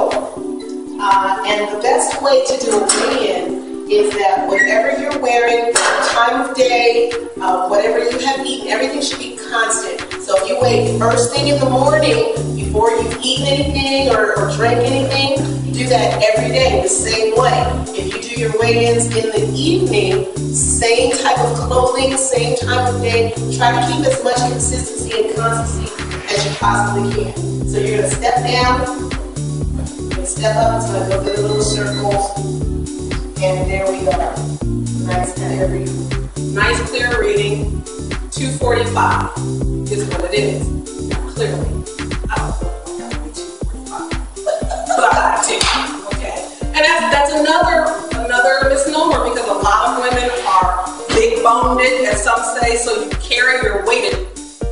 uh, and the best way to do a weigh-in is that whatever you're wearing, time of day, uh, whatever you have eaten, everything should be constant. So if you weigh first thing in the morning before you've eaten anything or, or drank anything, you do that every day the same way. If you do your weigh-ins in the evening, same type of clothing, same time of day, try to keep as much consistency and constancy as you possibly can. So you're gonna step down, step up, through the little circles, and there we are. Nice clear reading. Nice clear reading. 245 is what it is. Clearly. I don't know 245. But I. Okay. And that's, that's another another misnomer because a lot of women are big boned, as some say, so you carry your weight,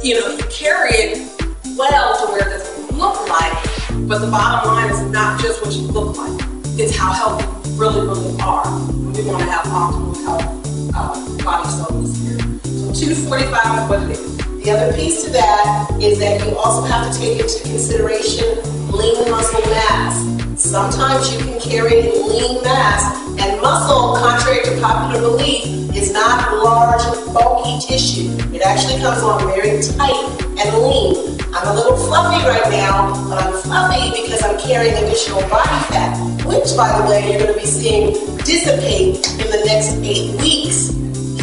you know, you carry it well to where it doesn't look like, but the bottom line is not just what you look like, it's how healthy really, really are. We want to have optimal health, uh, body, soul, and spirit. So 245 is what it is. The other piece to that is that you also have to take into consideration lean muscle mass. Sometimes you can carry lean mass, and muscle, contrary to popular belief, is not large, bulky tissue. It actually comes on very tight and lean. I'm a little fluffy right now, but I'm fluffy because I'm carrying additional body fat, which, by the way, you're going to be seeing dissipate in the next eight weeks.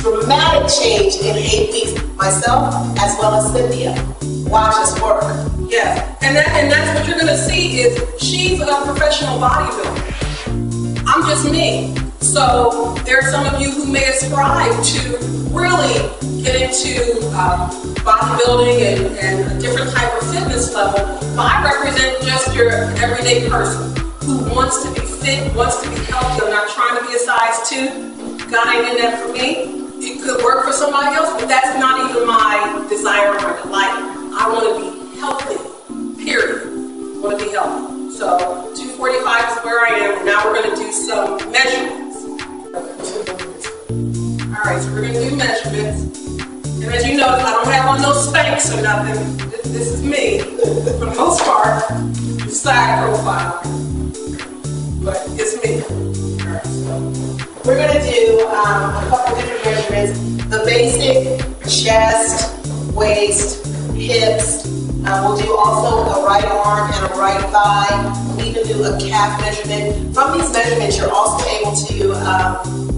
Dramatic change in eight weeks. Myself, as well as Cynthia. Watch us work. Yeah, and that and that's what you're gonna see is she's a professional bodybuilder. I'm just me. So there are some of you who may ascribe to really get into uh, bodybuilding and, and a different type of fitness level. But I represent just your everyday person who wants to be fit, wants to be healthy. I'm not trying to be a size two. God ain't in that for me. It could work for somebody else, but that's not even my desire or my delight. I want to be healthy, period. I want to be healthy. So 245 is where I am, now we're going to do some measurements. All right, so we're to do measurements. And as you notice, I don't have on no Spanx or nothing. This, is me, for the most part. Side profile. But it's me. All right, so we're to do um, a couple different measurements. The basic chest, waist, hips. Uh, we'll do also a right arm and a right thigh. We'll even do a calf measurement. From these measurements, you're also able to um,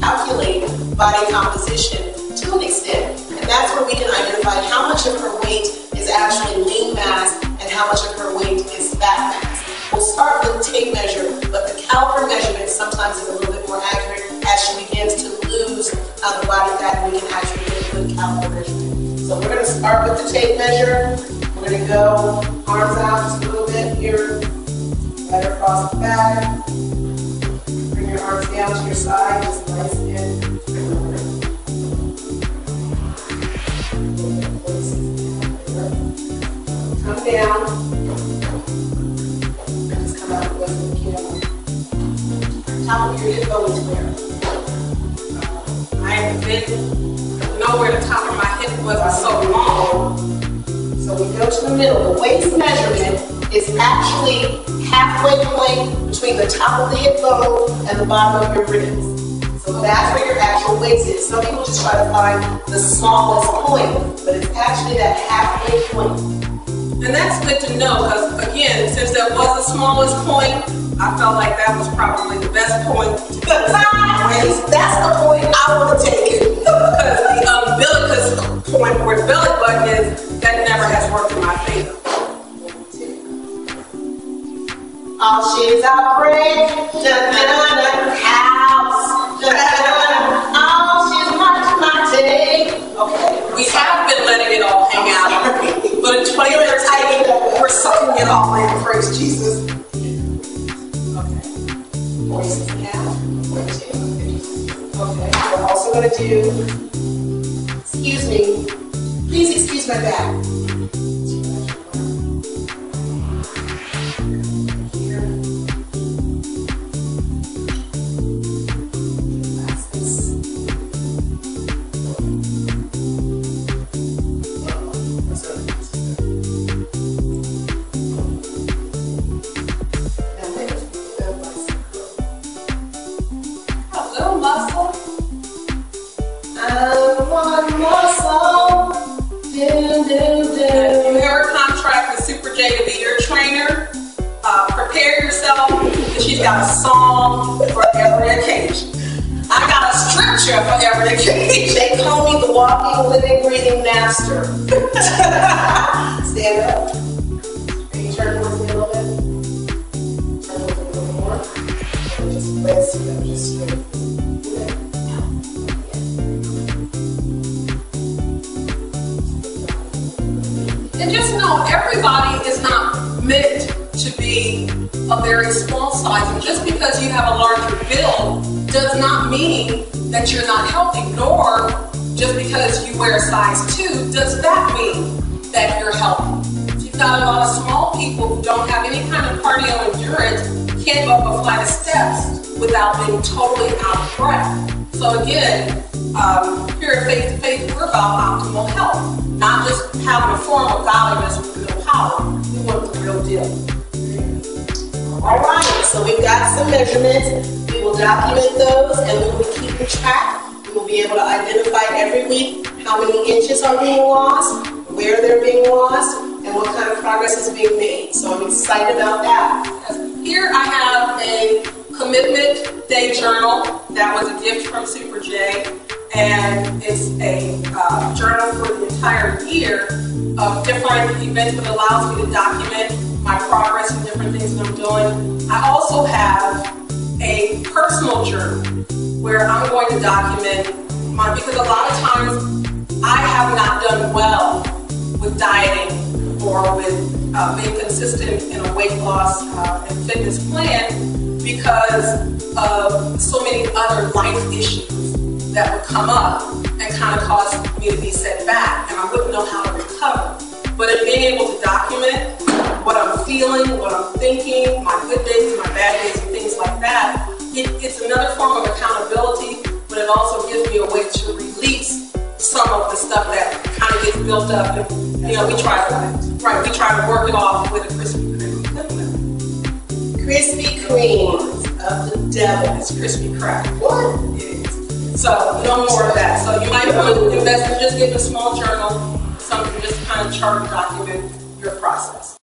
calculate body composition to an extent. And that's where we can identify how much of her weight is actually lean mass and how much of her weight is fat mass. We'll start with tape measure, but the caliper measurement sometimes is a little bit more accurate as she begins to lose uh, the body fat and we can actually get a good caliper measurement. So we're going to start with the tape measure. We're going to go arms out just a little bit here, right across the back. Arms down to your side, just nice and come down. Just come out the camera. Top of your hip bone is where? I have been nowhere the top of my hip was so long. So we go to the middle. The waist measurement is actually halfway point between the top of the hip bone and the bottom of your ribs. So that's where your actual waist is. Some people just try to find the smallest point, but it's actually that halfway point. And that's good to know because, again, since that was the smallest point, I felt like that was probably the best point. Because that's the point I want to take it. because the umbilicus point where the belly button is, She's house, she's much my take. Okay. We have been letting it all hang out. But in 2013, we're sucking it all in. Praise Jesus. Okay. Voices now. Okay. We're also going to do, excuse me, please excuse my back. She's got a song for every occasion. I got a scripture for every occasion. They call me the walking, living, breathing master. Stand up. Can you turn towards me a little bit? Turn towards me a little more. Just let's just straight. A very small size. And just because you have a larger build does not mean that you're not healthy, nor just because you wear a size 2 does that mean that you're healthy. You've got a lot of small people who don't have any kind of cardio endurance, can't go up a flight of steps without being totally out of breath. So again, um, here at Faith to Faith, we're about optimal health, not just having a form of godliness with real power. We want the real deal. So we've got some measurements. We will document those and we will keep track. We will be able to identify every week how many inches are being lost, where they're being lost, and what kind of progress is being made. So I'm excited about that. Here I have a commitment day journal that was a gift from Super J, and it's a uh, journal for the entire year of different events that allows me to document my progress and different things that I'm doing. I also have a personal journal where I'm going to document my, because a lot of times I have not done well with dieting or with uh, being consistent in a weight loss uh, and fitness plan because of so many other life issues that would come up and kind of cause me to be set back and I wouldn't know how to recover. But in being able to document what I'm feeling, what I'm thinking, my good days, my bad days, and things like that, it, it's another form of accountability, but it also gives me a way to release some of the stuff that kind of gets built up. And, you know, we try to, right, we try to work it off with a Krispy Kreme. Krispy Kremes of the devil. is Krispy Kreme. What? So no more of that. So you might want to invest in just getting a small journal, something just kind of chart and document your process.